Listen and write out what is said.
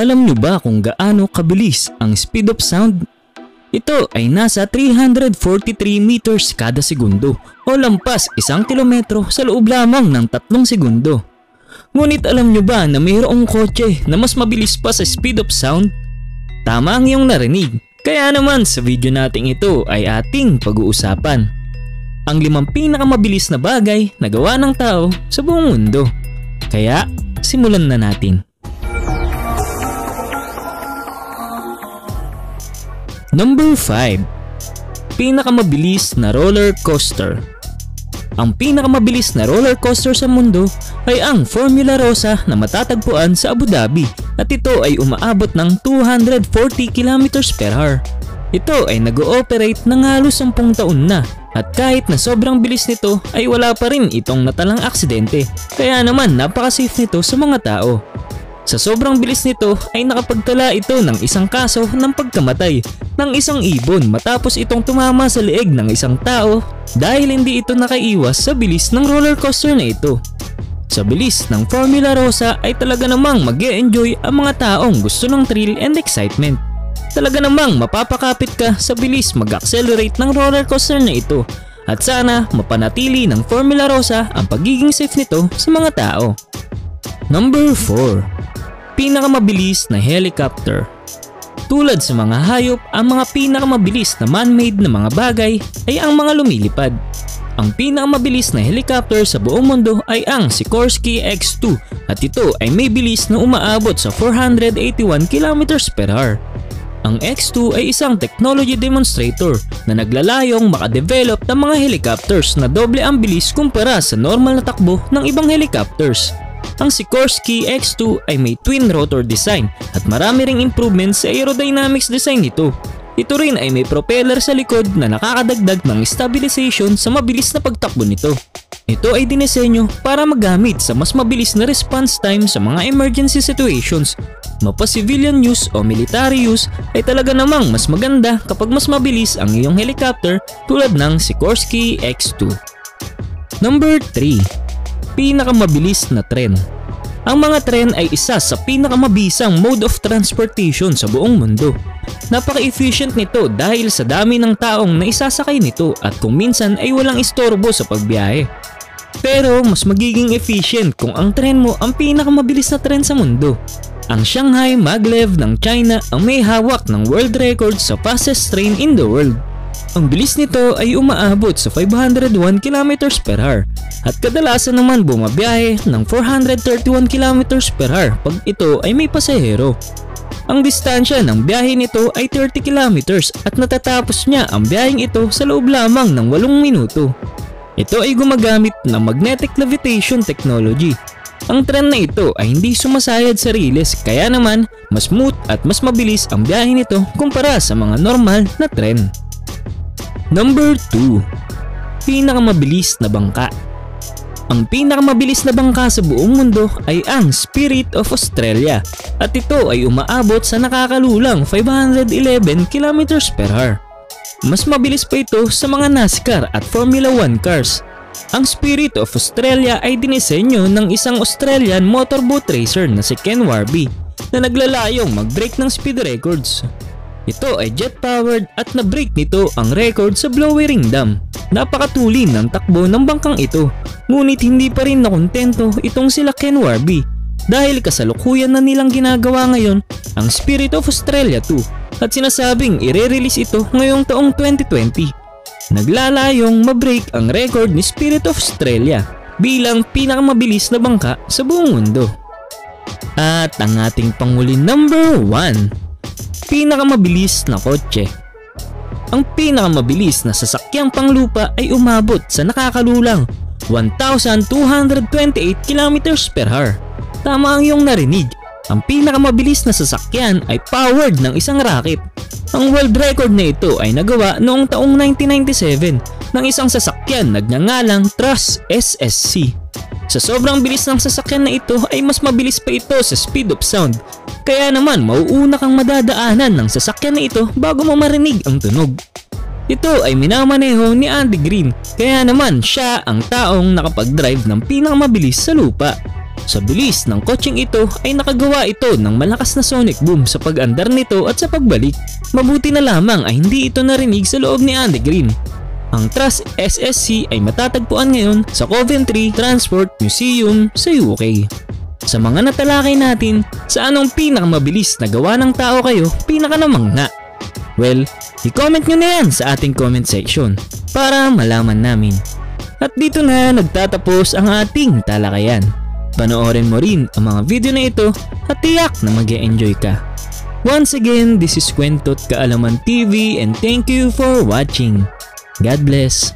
Alam nyo ba kung gaano kabilis ang speed of sound? Ito ay nasa 343 meters kada segundo o lampas isang kilometro sa loob lamang ng tatlong segundo. Ngunit alam nyo ba na mayroong kotse na mas mabilis pa sa speed of sound? Tama ang iyong narinig. Kaya naman sa video nating ito ay ating pag-uusapan. Ang limang pinakamabilis na bagay na gawa ng tao sa buong mundo. Kaya simulan na natin. Number 5. Pinakamabilis na roller coaster. Ang pinakamabilis na roller coaster sa mundo ay ang Formula Rosa na matatagpuan sa Abu Dhabi at ito ay umaabot ng 240 km per hour. Ito ay nag-ooperate ng halos 10 taon na at kahit na sobrang bilis nito ay wala pa rin itong natalang aksidente kaya naman napaka-safe nito sa mga tao. Sa sobrang bilis nito ay nakapagtala ito ng isang kaso ng pagkamatay ng isang ibon matapos itong tumama sa leeg ng isang tao dahil hindi ito nakaiwas sa bilis ng roller coaster na ito. Sa bilis ng Formula Rosa ay talaga namang mag enjoy ang mga taong gusto ng thrill and excitement. Talaga namang mapapakapit ka sa bilis mag-accelerate ng roller coaster na ito at sana mapanatili ng Formula Rosa ang pagiging safe nito sa mga tao. Number 4 pinakamabilis na helicopter. Tulad sa mga hayop, ang mga pinakamabilis na man-made na mga bagay ay ang mga lumilipad. Ang pinakamabilis na helicopter sa buong mundo ay ang Sikorsky X2 at ito ay may bilis na umaabot sa 481 km per hour. Ang X2 ay isang technology demonstrator na naglalayong makadevelop ng mga helicopters na doble ang bilis kumpara sa normal na takbo ng ibang helicopters. Ang Sikorsky X2 ay may twin rotor design at marami ring improvements sa aerodynamics design nito. Ito rin ay may propeller sa likod na nakakadagdag ng stabilization sa mabilis na pagtakbo nito. Ito ay dinesenyo para magamit sa mas mabilis na response time sa mga emergency situations. Mapa civilian use o military use ay talaga namang mas maganda kapag mas mabilis ang iyong helicopter tulad ng Sikorsky X2. Number 3 pinakamabilis na tren. Ang mga tren ay isa sa pinakamabisang mode of transportation sa buong mundo. Napaka-efficient nito dahil sa dami ng taong naisasakay nito at kung minsan ay walang istorbo sa pagbiyahe. Pero mas magiging efficient kung ang tren mo ang pinakamabilis na tren sa mundo. Ang Shanghai Maglev ng China ang may hawak ng world record sa fastest train in the world. Ang bilis nito ay umaabot sa 501 km per hour at kadalasan naman bumabiyahe ng 431 km per hour pag ito ay may pasahero. Ang distansya ng biyahe nito ay 30 km at natatapos niya ang biyaheng ito sa loob lamang ng 8 minuto. Ito ay gumagamit ng magnetic levitation technology. Ang tren na ito ay hindi sumasayad sa riles kaya naman mas smooth at mas mabilis ang biyahe nito kumpara sa mga normal na tren. Number 2. Pinakamabilis na bangka ang pinakamabilis na bangka sa buong mundo ay ang Spirit of Australia at ito ay umaabot sa nakakalulang 511 km per hour. Mas mabilis pa ito sa mga NASCAR at Formula 1 cars. Ang Spirit of Australia ay dinisenyo ng isang Australian motorboat racer na si Ken Warby na naglalayong mag-break ng speed records. Ito ay jet-powered at na-break nito ang record sa Blowering Dam. Napakatulin ng takbo ng bangkang ito, ngunit hindi pa rin nakontento itong sila Ken Warby dahil kasalukuyan na nilang ginagawa ngayon ang Spirit of Australia 2 at sinasabing ire-release ito ngayong taong 2020. Naglalayong ma-break ang record ni Spirit of Australia bilang pinakamabilis na bangka sa buong mundo. At ang ating panguli number 1 pinakamabilis na kotse. Ang pinakamabilis na sasakyang panglupa ay umabot sa nakakalulang 1,228 km per hour. Tama ang iyong narinig. Ang pinakamabilis na sasakyan ay powered ng isang rocket. Ang world record na ito ay nagawa noong taong 1997 ng isang sasakyan nagngangalang Trust SSC. Sa sobrang bilis ng sasakyan na ito ay mas mabilis pa ito sa speed of sound kaya naman mauuna kang madadaanan ng sasakyan na ito bago mo marinig ang tunog. Ito ay minamaneho ni Andy Green kaya naman siya ang taong nakapag-drive ng pinakamabilis sa lupa. Sa bilis ng kotseng ito ay nakagawa ito ng malakas na sonic boom sa pag-andar nito at sa pagbalik. Mabuti na lamang ay hindi ito narinig sa loob ni Andy Green. Ang Trust SSC ay matatagpuan ngayon sa Coventry Transport Museum sa UK. Sa mga natalakay natin, sa anong pinakamabilis na gawa ng tao kayo, pinaka namang nga. Well, i-comment nyo na yan sa ating comment section para malaman namin. At dito na nagtatapos ang ating talakayan. Panoorin mo rin ang mga video na ito at tiyak na mag enjoy ka. Once again, this is Kwentot Kaalaman TV and thank you for watching. God bless.